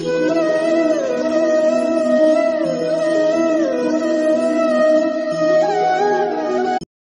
you.